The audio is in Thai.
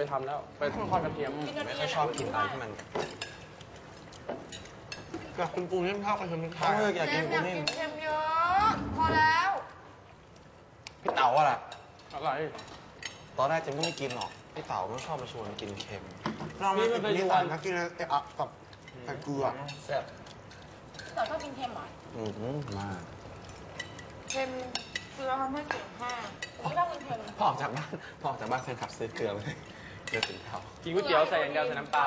ไปทำแล้ว ไปทอดกระเทียมไม่ค่อยชอบกินอะไรที่มันอยากกินปูนิ่มข้าวกระเทียมพริกไทเอยออยากกินปูนิ่มเค็มเยอะพอแล้วพี่เต๋าอะล่ะอะไร ตอนแรกเจะไม่กินหรอกพี่เต๋าไม่ชอบมาชวนกินเค็มเรามากินนี่ต่างก็กินไอ้อะกับไข่เกลือแซ่บแต่ชอบกินเค็มเหรออืมมากเค็มเกลือทำให้เสียงแห้งไม่ต้องกินเค็มพอออกจากบ้านพอออกจากบ้านแฟนคลับซื้อเกลือมาเลย เกลือถึงเตากินก๋วยเตี๋ยวใส่อย่างเดียวใส่น้ำปลา